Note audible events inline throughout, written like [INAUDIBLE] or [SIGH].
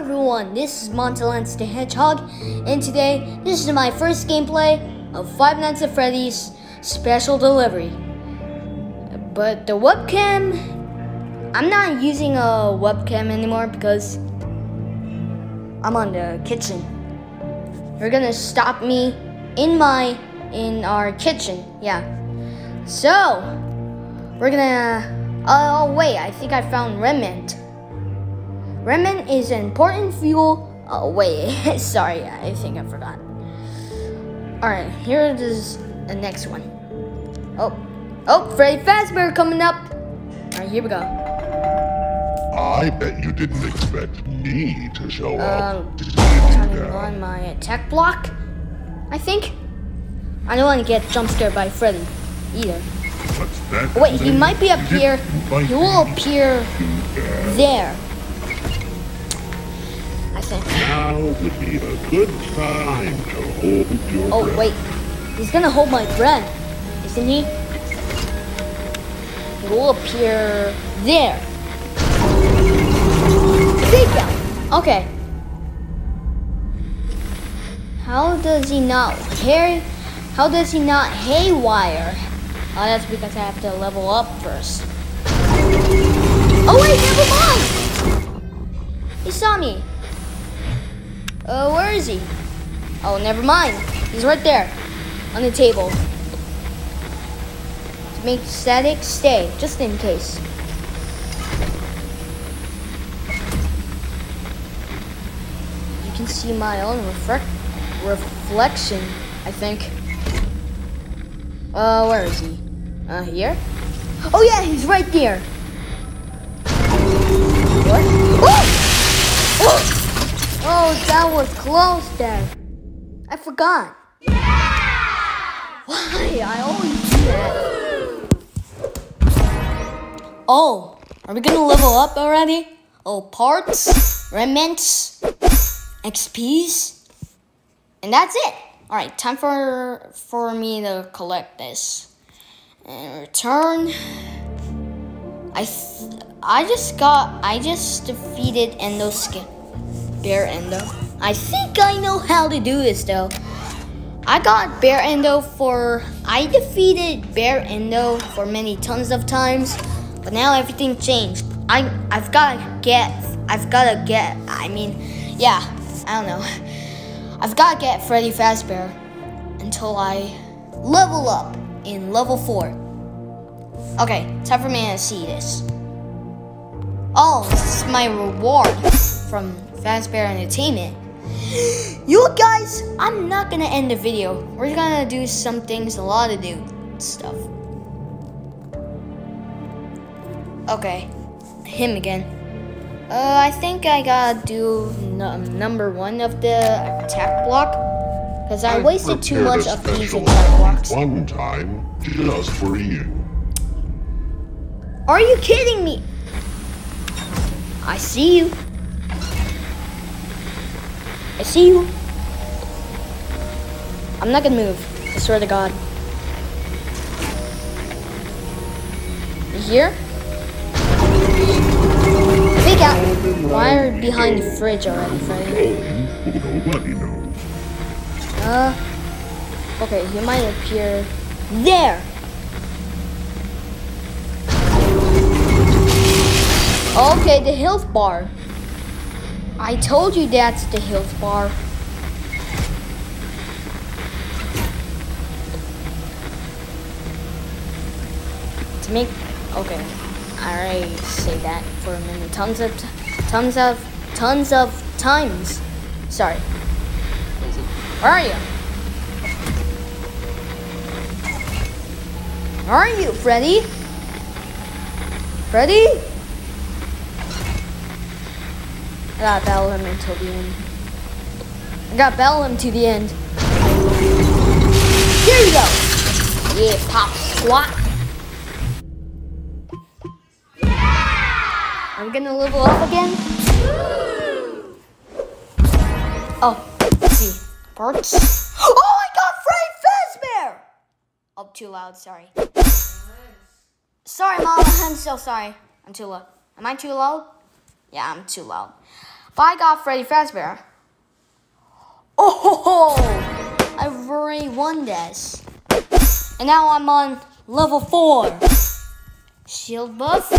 everyone, this is Montelance the Hedgehog, and today this is my first gameplay of Five Nights at Freddy's Special Delivery. But the webcam, I'm not using a webcam anymore because I'm on the kitchen. They're gonna stop me in my, in our kitchen, yeah. So, we're gonna, oh wait, I think I found remnant. Remnant is an important fuel. Oh wait, [LAUGHS] sorry, I think I forgot. Alright, here is the next one. Oh, oh, Freddy Fazbear coming up. Alright, here we go. I bet you didn't expect me to show up. Um, you turning on my attack block. I think. I don't want to get jump scared by Freddy either. What's that? Wait, he might be up here. He will appear there. I think. Now would be a good time to hold your Oh breath. wait, he's gonna hold my breath, isn't he? He will appear there. Okay. How does he not hair? How does he not haywire? Oh, that's because I have to level up first. Oh wait, never mind. He saw me. Uh, where is he? Oh, never mind. He's right there on the table. To make static stay, just in case. You can see my own reflect reflection, I think. Uh, where is he? Uh, here? Oh yeah, he's right there. What? Oh! Oh! Oh, that was close there. I forgot. Yeah! Why? I always do that. Oh, are we gonna level up already? Oh, parts, remnants, XPs, and that's it. All right, time for for me to collect this and return. I th- I just got I just defeated Endo Skin. Bare Endo. I think I know how to do this though. I got Bare Endo for I defeated Bare Endo for many tons of times, but now everything changed. I I've gotta get I've gotta get I mean yeah, I don't know. I've gotta get Freddy Fazbear until I level up in level four. Okay, time for me to see this. Oh, this is my reward from Fazbear Entertainment. [GASPS] You guys, I'm not gonna end the video. We're gonna do some things a lot of new stuff. Okay, him again. Uh, I think I gotta do num- number one of the attack block. Because I I've wasted too much of these attack blocks. One time, just for you. Are you kidding me? I see you. I see you. I'm not gonna move. I swear to God. You here? Big out. Why are you behind the fridge already, Freddy? Oh, nobody knows. Uh, okay, he might appear there. Okay, the health bar. I told you that's the health bar. To make okay, I say that for a minute. Tons of, tons of, tons of times. Sorry. Where are you? Where are you, Freddy? Freddy? I battle him until the end. I battle him to the end. Here you go! Yeah, pop squat. Yeah! I'm gonna level up again. Oh, let's see. Parts. Oh, I got Freddy Fazbear! Oh, too loud, sorry. Sorry, Mom, [LAUGHS] I'm so sorry. I'm too loud. Am I too loud? Yeah, I'm too loud. I got Freddy Fazbear. Oh, I've already won this. And now I'm on level 4. Shield buff.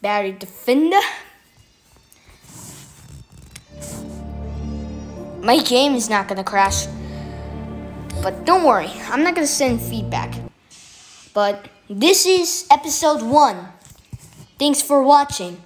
Barry Defender. My game is not gonna crash. But don't worry, I'm not gonna send feedback. But this is episode 1. Thanks for watching.